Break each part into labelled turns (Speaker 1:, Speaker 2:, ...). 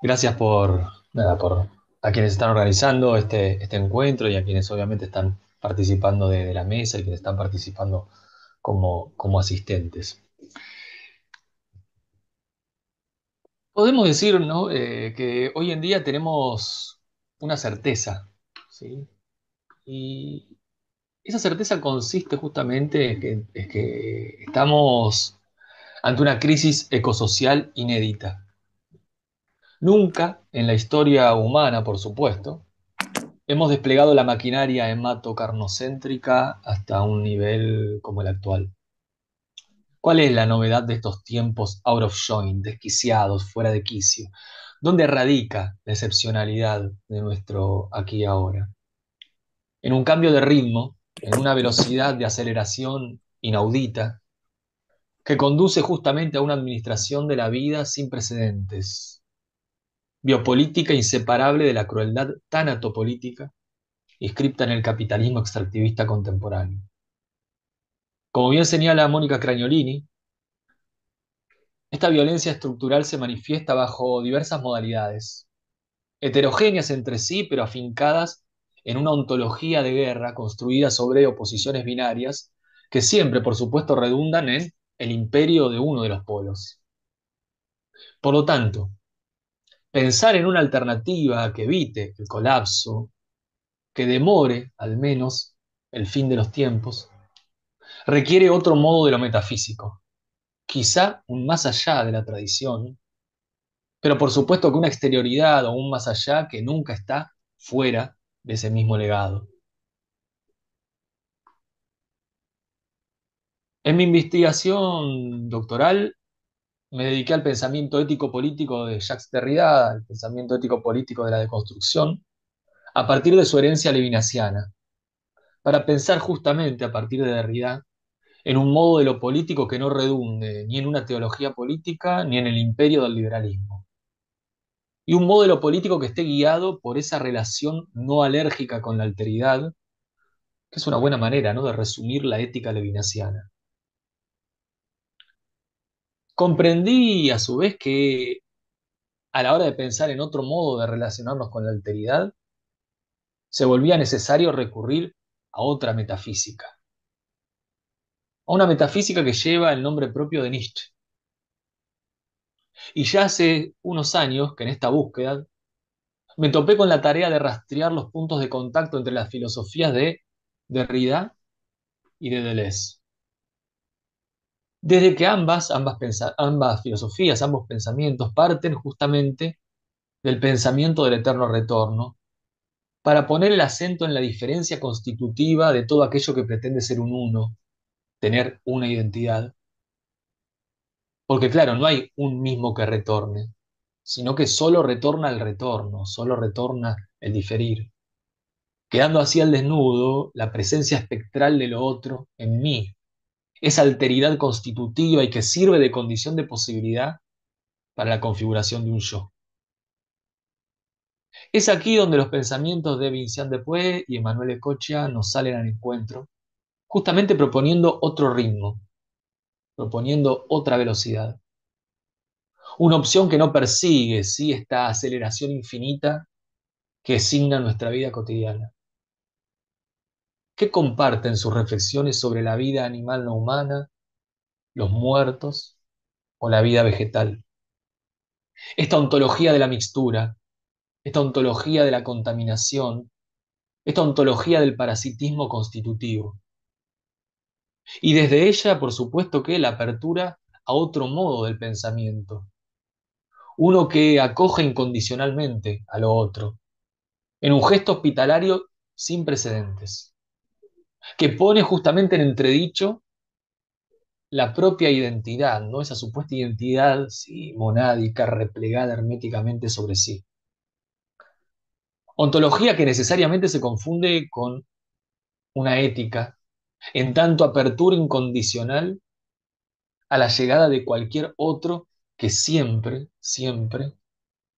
Speaker 1: Gracias por, a quienes están organizando este, este encuentro y a quienes obviamente están participando de, la mesa y quienes están participando como, como asistentes. Podemos decir, ¿no? eh, que hoy en día tenemos una certeza. Y esa certeza consiste justamente en que, en que estamos ante una crisis ecosocial inédita. Nunca en la historia humana, por supuesto, hemos desplegado la maquinaria hemato-carnocéntrica hasta un nivel como el actual. ¿Cuál es la novedad de estos tiempos out of joint, desquiciados, fuera de quicio? ¿Dónde radica la excepcionalidad de nuestro aquí y ahora? En un cambio de ritmo, en una velocidad de aceleración inaudita, que conduce justamente a una administración de la vida sin precedentes, biopolítica inseparable de la crueldad tanatopolítica inscripta en el capitalismo extractivista contemporáneo. Como bien señala Mónica Cragnolini, esta violencia estructural se manifiesta bajo diversas modalidades, heterogéneas entre sí, pero afincadas en una ontología de guerra construida sobre oposiciones binarias que siempre, por supuesto, redundan en el imperio de uno de los polos. Por lo tanto, pensar en una alternativa que evite el colapso, que demore al menos el fin de los tiempos, requiere otro modo de lo metafísico, quizá un más allá de la tradición, pero por supuesto que una exterioridad o un más allá que nunca está fuera de ese mismo legado. En mi investigación doctoral me dediqué al pensamiento ético-político de Jacques Derrida, al pensamiento ético-político de la deconstrucción, a partir de su herencia levinasiana, para pensar justamente a partir de Derrida en un modo de lo político que no redunde ni en una teología política ni en el imperio del liberalismo. Y un modelo político que esté guiado por esa relación no alérgica con la alteridad, que es una buena manera ¿no? de resumir la ética levinasiana. Comprendí a su vez que a la hora de pensar en otro modo de relacionarnos con la alteridad, se volvía necesario recurrir a otra metafísica. A una metafísica que lleva el nombre propio de Nietzsche. Y ya hace unos años que en esta búsqueda me topé con la tarea de rastrear los puntos de contacto entre las filosofías de Derrida y de Deleuze. Desde que ambas, ambas, filosofías, ambos pensamientos parten justamente del pensamiento del eterno retorno, para poner el acento en la diferencia constitutiva de todo aquello que pretende ser un uno, tener una identidad. Porque claro, no hay un mismo que retorne, sino que solo retorna el retorno, solo retorna el diferir, quedando así al desnudo la presencia espectral de lo otro en mí, esa alteridad constitutiva y que sirve de condición de posibilidad para la configuración de un yo. Es aquí donde los pensamientos de Vincent Depuy y Emmanuel Ecochia nos salen al encuentro, justamente proponiendo otro ritmo, proponiendo otra velocidad. Una opción que no persigue ¿sí? esta aceleración infinita que signa nuestra vida cotidiana. ¿Qué comparten sus reflexiones sobre la vida animal no humana, los muertos o la vida vegetal? Esta ontología de la mixtura, esta ontología de la contaminación, esta ontología del parasitismo constitutivo. Y desde ella, por supuesto que la apertura a otro modo del pensamiento, uno que acoge incondicionalmente a lo otro, en un gesto hospitalario sin precedentes que pone justamente en entredicho la propia identidad, ¿no? Esa supuesta identidad sí, monádica, replegada herméticamente sobre sí. Ontología que necesariamente se confunde con una ética, en tanto apertura incondicional a la llegada de cualquier otro que siempre, siempre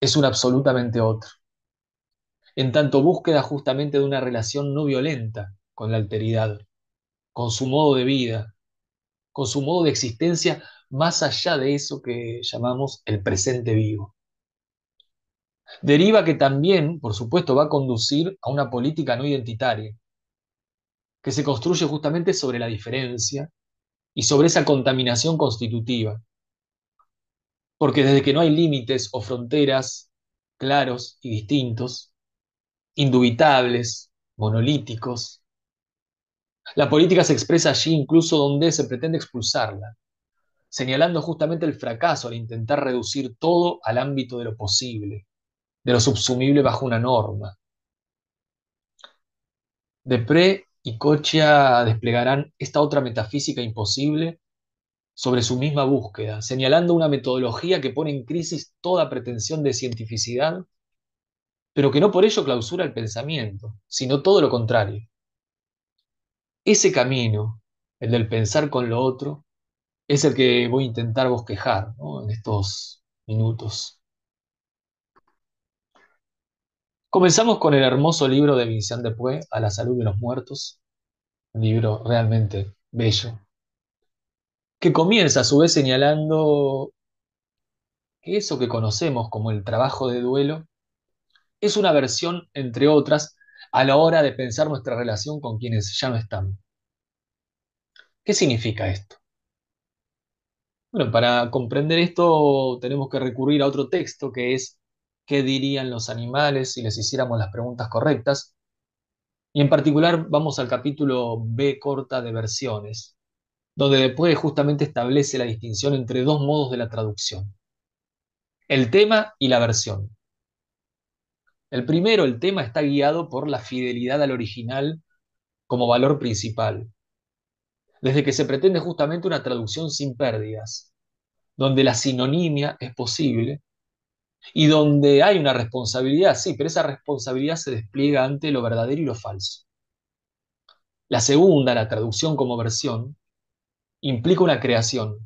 Speaker 1: es un absolutamente otro. En tanto búsqueda justamente de una relación no violenta con la alteridad, con su modo de vida, con su modo de existencia más allá de eso que llamamos el presente vivo. deriva que también, por supuesto, va a conducir a una política no identitaria, que se construye justamente sobre la diferencia y sobre esa contaminación constitutiva. Porque desde que no hay límites o fronteras claros y distintos, indubitables, monolíticos, la política se expresa allí incluso donde se pretende expulsarla, señalando justamente el fracaso al intentar reducir todo al ámbito de lo posible, de lo subsumible bajo una norma. Depré y Cochia desplegarán esta otra metafísica imposible sobre su misma búsqueda, señalando una metodología que pone en crisis toda pretensión de cientificidad, pero que no por ello clausura el pensamiento, sino todo lo contrario. Ese camino, el del pensar con lo otro, es el que voy a intentar bosquejar en estos minutos. Comenzamos con el hermoso libro de Vincent Depuy, A la salud de los muertos, un libro realmente bello, que comienza a su vez señalando que eso que conocemos como el trabajo de duelo es una versión, entre otras, a la hora de pensar nuestra relación con quienes ya no están. ¿Qué significa esto? Bueno, para comprender esto tenemos que recurrir a otro texto que es ¿Qué dirían los animales si les hiciéramos las preguntas correctas? Y en particular vamos al capítulo B corta de versiones, donde después justamente establece la distinción entre dos modos de la traducción, el tema y la versión. El primero, el tema, está guiado por la fidelidad al original como valor principal, desde que se pretende justamente una traducción sin pérdidas, donde la sinonimia es posible y donde hay una responsabilidad, sí, pero esa responsabilidad se despliega ante lo verdadero y lo falso. La segunda, la traducción como versión, implica una creación,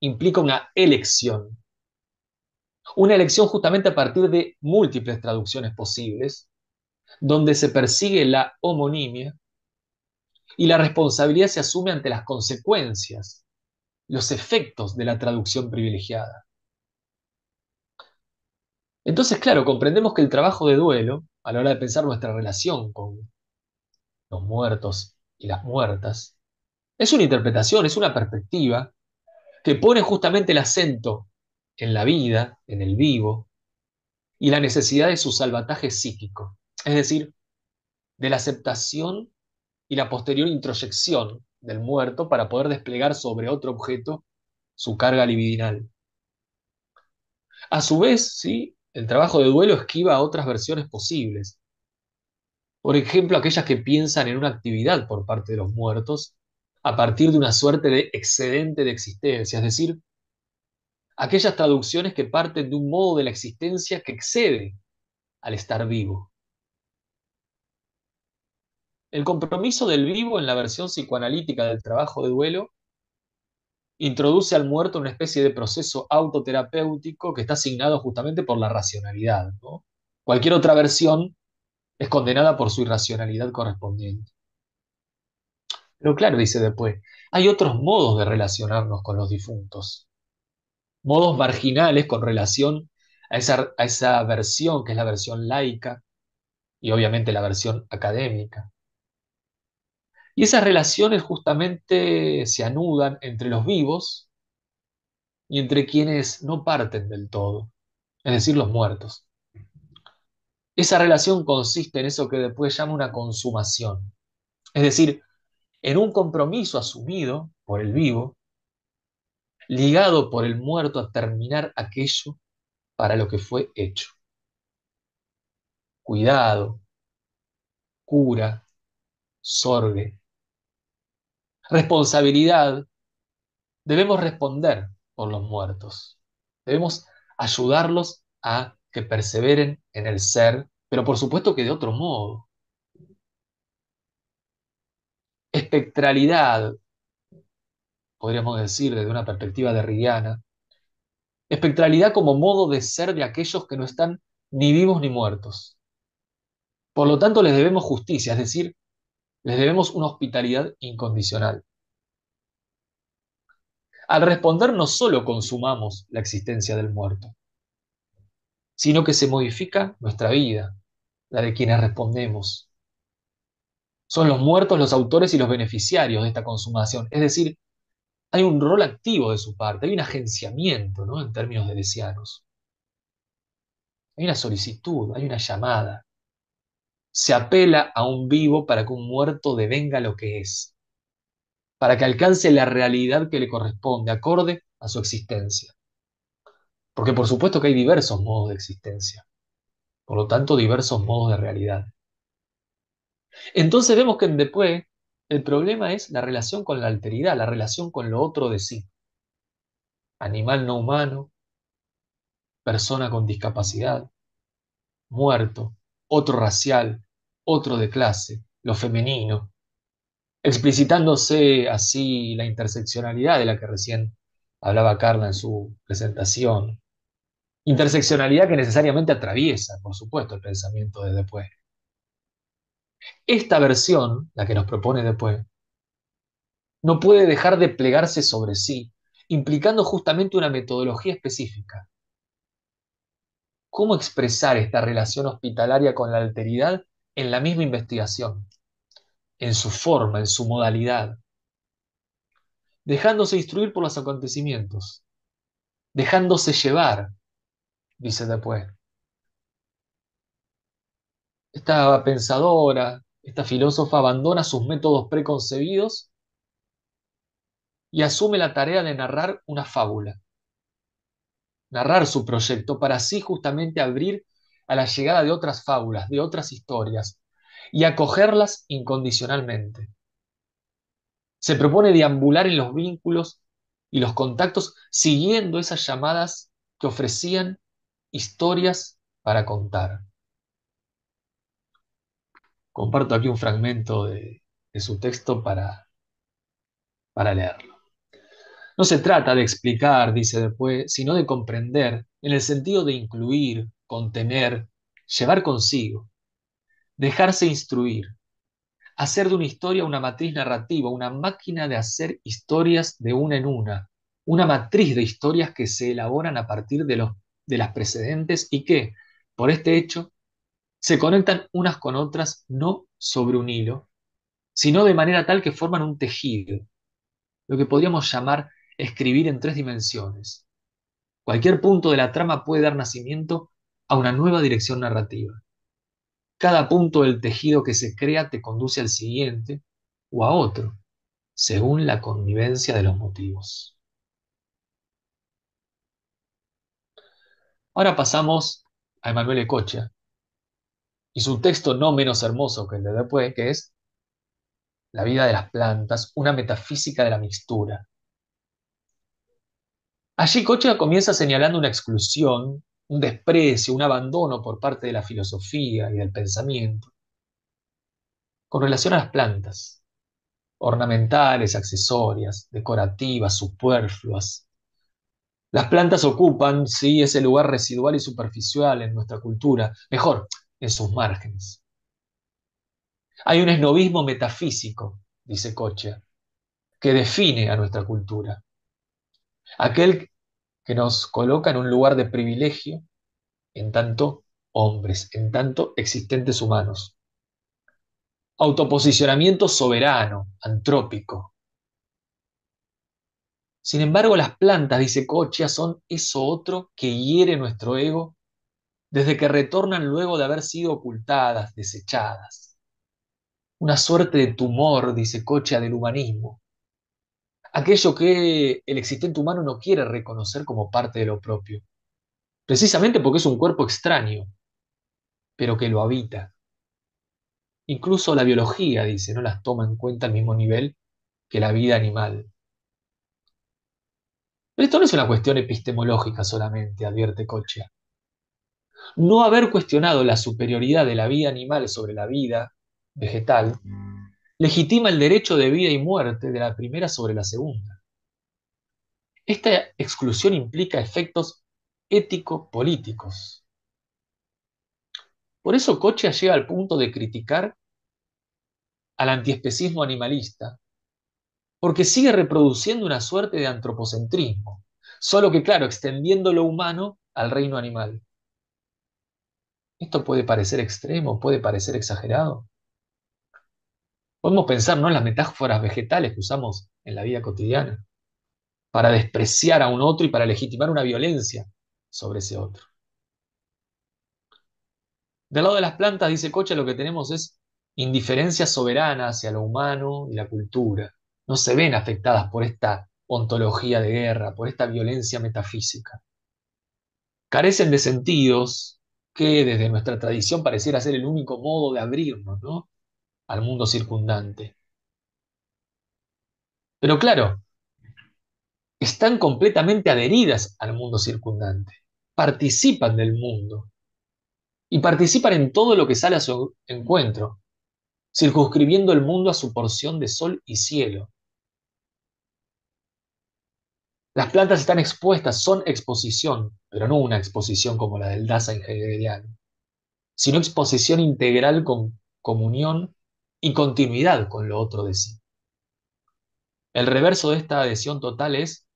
Speaker 1: implica una elección. Una elección justamente a partir de múltiples traducciones posibles, donde se persigue la homonimia y la responsabilidad se asume ante las consecuencias, los efectos de la traducción privilegiada. Entonces, claro, comprendemos que el trabajo de duelo, a la hora de pensar nuestra relación con los muertos y las muertas, es una interpretación, es una perspectiva que pone justamente el acento en la vida, en el vivo, y la necesidad de su salvataje psíquico, es decir, de la aceptación y la posterior introyección del muerto para poder desplegar sobre otro objeto su carga libidinal. A su vez, ¿sí? el trabajo de duelo esquiva otras versiones posibles. Por ejemplo, aquellas que piensan en una actividad por parte de los muertos a partir de una suerte de excedente de existencia, es decir, aquellas traducciones que parten de un modo de la existencia que excede al estar vivo. El compromiso del vivo en la versión psicoanalítica del trabajo de duelo introduce al muerto una especie de proceso autoterapéutico que está asignado justamente por la racionalidad. Cualquier otra versión es condenada por su irracionalidad correspondiente. Pero claro, dice después, hay otros modos de relacionarnos con los difuntos. Modos marginales con relación a esa, a esa versión que es la versión laica y obviamente la versión académica. Y esas relaciones justamente se anudan entre los vivos y entre quienes no parten del todo, es decir, los muertos. Esa relación consiste en eso que después llama una consumación, es decir, en un compromiso asumido por el vivo, ligado por el muerto a terminar aquello para lo que fue hecho. Cuidado, cura, sorbe, responsabilidad, debemos responder por los muertos. Debemos ayudarlos a que perseveren en el ser, pero por supuesto que de otro modo. Espectralidad, podríamos decir desde una perspectiva derridiana, espectralidad como modo de ser de aquellos que no están ni vivos ni muertos. Por lo tanto, les debemos justicia, es decir, les debemos una hospitalidad incondicional. Al responder no solo consumamos la existencia del muerto, sino que se modifica nuestra vida, la de quienes respondemos. Son los muertos los autores y los beneficiarios de esta consumación, es decir, hay un rol activo de su parte, hay un agenciamiento, ¿no? En términos delesianos. Hay una solicitud, hay una llamada. Se apela a un vivo para que un muerto devenga lo que es, para que alcance la realidad que le corresponde, acorde a su existencia. Porque por supuesto que hay diversos modos de existencia, por lo tanto diversos modos de realidad. Entonces vemos que en después el problema es la relación con la alteridad, la relación con lo otro de sí. Animal no humano, persona con discapacidad, muerto, otro racial, otro de clase, lo femenino, explicitándose así la interseccionalidad de la que recién hablaba Carla en su presentación. Interseccionalidad que necesariamente atraviesa, por supuesto, el pensamiento de después. Esta versión, la que nos propone después, no puede dejar de plegarse sobre sí, implicando justamente una metodología específica. ¿Cómo expresar esta relación hospitalaria con la alteridad en la misma investigación, en su forma, en su modalidad? Dejándose instruir por los acontecimientos, dejándose llevar, dice después. Esta pensadora, esta filósofa abandona sus métodos preconcebidos y asume la tarea de narrar una fábula, narrar su proyecto para así justamente abrir a la llegada de otras fábulas, de otras historias, y acogerlas incondicionalmente. Se propone deambular en los vínculos y los contactos siguiendo esas llamadas que ofrecían historias para contar. Comparto aquí un fragmento de, su texto para, para leerlo. No se trata de explicar, dice después, sino de comprender, en el sentido de incluir, contener, llevar consigo, dejarse instruir, hacer de una historia una matriz narrativa, una máquina de hacer historias de una en una, una matriz de historias que se elaboran a partir de, los, de las precedentes y que, por este hecho, se conectan unas con otras no sobre un hilo, sino de manera tal que forman un tejido, lo que podríamos llamar escribir en tres dimensiones. Cualquier punto de la trama puede dar nacimiento a una nueva dirección narrativa. Cada punto del tejido que se crea te conduce al siguiente o a otro, según la convivencia de los motivos. Ahora pasamos a Emanuele Cocha, y su texto no menos hermoso que el de después, que es La vida de las plantas, una metafísica de la mixtura. Allí Cocha comienza señalando una exclusión, un desprecio, un abandono por parte de la filosofía y del pensamiento con relación a las plantas, ornamentales, accesorias, decorativas, superfluas. Las plantas ocupan, sí, ese lugar residual y superficial en nuestra cultura. Mejor, en sus márgenes. Hay un esnovismo metafísico, dice Cocha, que define a nuestra cultura. Aquel que nos coloca en un lugar de privilegio en tanto hombres, en tanto existentes humanos. Autoposicionamiento soberano, antrópico. Sin embargo, las plantas, dice Cocha, son eso otro que hiere nuestro ego desde que retornan luego de haber sido ocultadas, desechadas. Una suerte de tumor, dice Cocha, del humanismo. Aquello que el existente humano no quiere reconocer como parte de lo propio, precisamente porque es un cuerpo extraño, pero que lo habita. Incluso la biología, dice, no las toma en cuenta al mismo nivel que la vida animal. Pero esto no es una cuestión epistemológica solamente, advierte Cocha no haber cuestionado la superioridad de la vida animal sobre la vida vegetal legitima el derecho de vida y muerte de la primera sobre la segunda. Esta exclusión implica efectos ético-políticos. Por eso Cocha llega al punto de criticar al antiespecismo animalista, porque sigue reproduciendo una suerte de antropocentrismo, solo que, claro, extendiendo lo humano al reino animal. Esto puede parecer extremo, puede parecer exagerado. Podemos pensar ¿no? en las metáforas vegetales que usamos en la vida cotidiana para despreciar a un otro y para legitimar una violencia sobre ese otro. Del lado de las plantas, dice Cocha, lo que tenemos es indiferencia soberana hacia lo humano y la cultura. No se ven afectadas por esta ontología de guerra, por esta violencia metafísica. Carecen de sentidos que desde nuestra tradición pareciera ser el único modo de abrirnos ¿no? al mundo circundante. Pero claro, están completamente adheridas al mundo circundante, participan del mundo y participan en todo lo que sale a su encuentro, circunscribiendo el mundo a su porción de sol y cielo. Las plantas están expuestas, son exposición, pero no una exposición como la del Dasein hegeliano, sino exposición integral con comunión y continuidad con lo otro de sí. El reverso de esta adhesión total es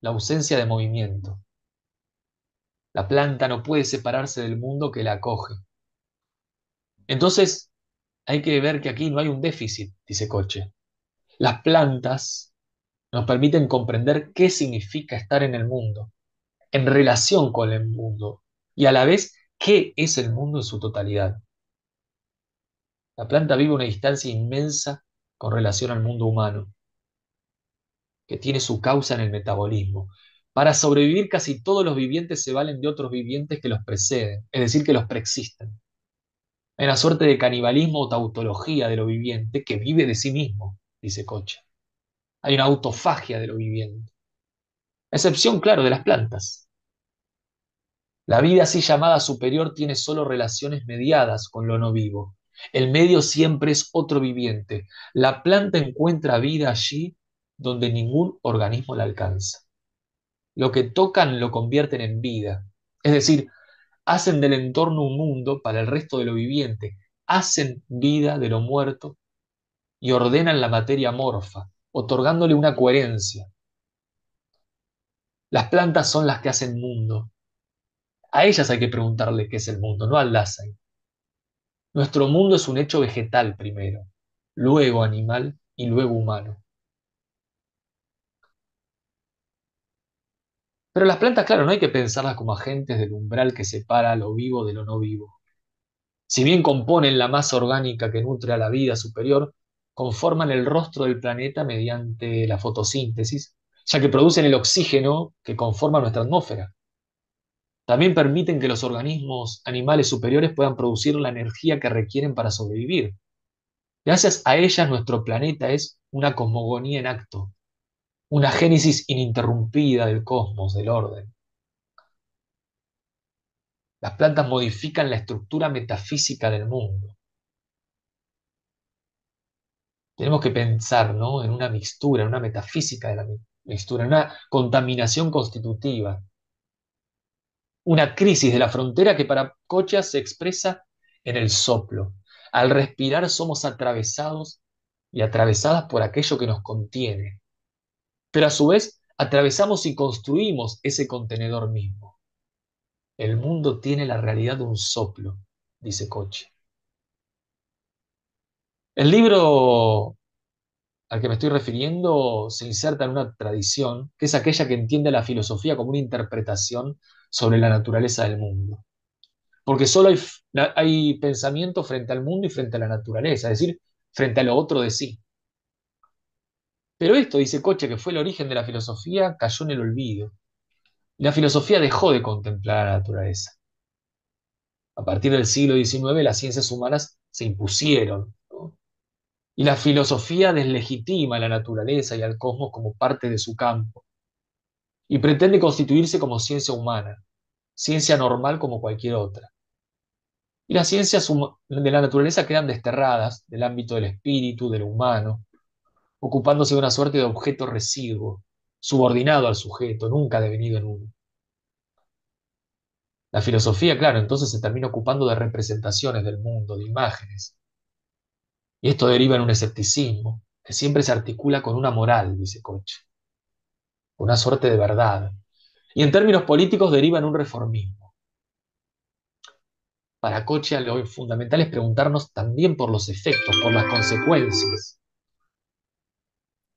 Speaker 1: la ausencia de movimiento. La planta no puede separarse del mundo que la acoge. Entonces, hay que ver que aquí no hay un déficit, dice Coche. Las plantas nos permiten comprender qué significa estar en el mundo, en relación con el mundo, y a la vez qué es el mundo en su totalidad. La planta vive una distancia inmensa con relación al mundo humano que tiene su causa en el metabolismo. Para sobrevivir casi todos los vivientes se valen de otros vivientes que los preceden, es decir, que los preexisten. Hay una suerte de canibalismo o tautología de lo viviente que vive de sí mismo, dice Cocha. Hay una autofagia de lo viviente. excepción, claro, de las plantas. La vida así llamada superior tiene solo relaciones mediadas con lo no vivo. El medio siempre es otro viviente. La planta encuentra vida allí donde ningún organismo la alcanza. Lo que tocan lo convierten en vida, es decir, hacen del entorno un mundo para el resto de lo viviente, hacen vida de lo muerto y ordenan la materia morfa, otorgándole una coherencia. Las plantas son las que hacen mundo. A ellas hay que preguntarle qué es el mundo, no al Dasein. Nuestro mundo es un hecho vegetal primero, luego animal y luego humano. Pero las plantas, claro, no hay que pensarlas como agentes del umbral que separa lo vivo de lo no vivo. Si bien componen la masa orgánica que nutre a la vida superior, conforman el rostro del planeta mediante la fotosíntesis, ya que producen el oxígeno que conforma nuestra atmósfera. También permiten que los organismos animales superiores puedan producir la energía que requieren para sobrevivir. Gracias a ellas nuestro planeta es una cosmogonía en acto, una génesis ininterrumpida del cosmos, del orden. Las plantas modifican la estructura metafísica del mundo. Tenemos que pensar ¿no? en una mixtura, en una metafísica de la mixtura, en una contaminación constitutiva, una crisis de la frontera que para Cocha se expresa en el soplo. Al respirar somos atravesados y atravesadas por aquello que nos contiene, pero a su vez atravesamos y construimos ese contenedor mismo. El mundo tiene la realidad de un soplo, dice Coche. El libro al que me estoy refiriendo se inserta en una tradición que es aquella que entiende la filosofía como una interpretación sobre la naturaleza del mundo. Porque solo hay, pensamiento frente al mundo y frente a la naturaleza, es decir, frente a lo otro de sí. Pero esto, dice Coche, que fue el origen de la filosofía, cayó en el olvido. la filosofía dejó de contemplar a la naturaleza. A partir del siglo XIX las ciencias humanas se impusieron. Y la filosofía deslegitima a la naturaleza y al cosmos como parte de su campo. Y pretende constituirse como ciencia humana, ciencia normal como cualquier otra. Y las ciencias de la naturaleza quedan desterradas del ámbito del espíritu, del humano, ocupándose de una suerte de objeto residuo, subordinado al sujeto, nunca devenido en uno. La filosofía, claro, entonces se termina ocupando de representaciones del mundo, de imágenes. Y esto deriva en un escepticismo que siempre se articula con una moral, dice Koch, una suerte de verdad. Y en términos políticos deriva en un reformismo. Para Cocha lo fundamental es preguntarnos también por los efectos, por las consecuencias.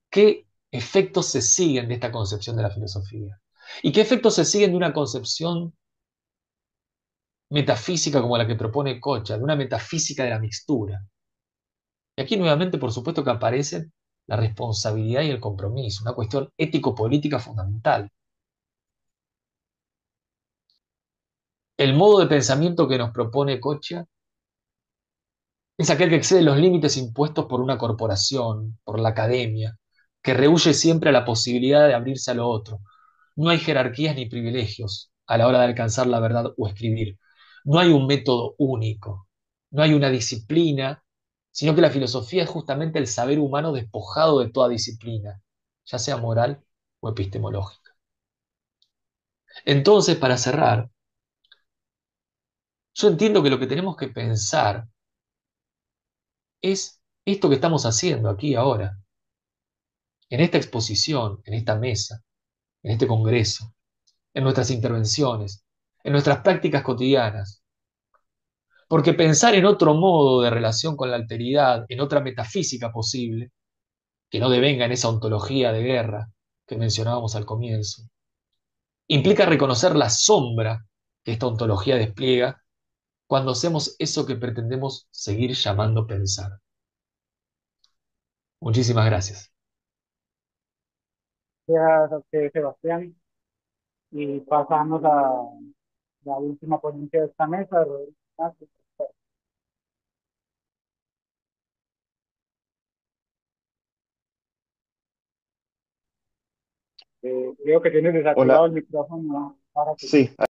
Speaker 1: ¿Qué efectos se siguen de esta concepción de la filosofía? ¿Y qué efectos se siguen de una concepción metafísica como la que propone Cocha, de una metafísica de la mixtura? Y aquí nuevamente, por supuesto, que aparecen la responsabilidad y el compromiso, una cuestión ético-política fundamental. El modo de pensamiento que nos propone Cocha es aquel que excede los límites impuestos por una corporación, por la academia, que rehuye siempre a la posibilidad de abrirse a lo otro. No hay jerarquías ni privilegios a la hora de alcanzar la verdad o escribir. No hay un método único, no hay una disciplina, sino que la filosofía es justamente el saber humano despojado de toda disciplina, ya sea moral o epistemológica. Entonces, para cerrar, yo entiendo que lo que tenemos que pensar es esto que estamos haciendo aquí ahora, en esta exposición, en esta mesa, en este congreso, en nuestras intervenciones, en nuestras prácticas cotidianas. Porque pensar en otro modo de relación con la alteridad, en otra metafísica posible, que no devenga en esa ontología de guerra que mencionábamos al comienzo, implica reconocer la sombra que esta ontología despliega cuando hacemos eso que pretendemos seguir llamando pensar. Muchísimas gracias.
Speaker 2: Gracias a usted, Sebastián. Y pasamos a la última ponencia de esta mesa, Rodrigo Eh, veo que tienes desactivado
Speaker 3: Hola.
Speaker 2: el micrófono. Para que
Speaker 3: Sí,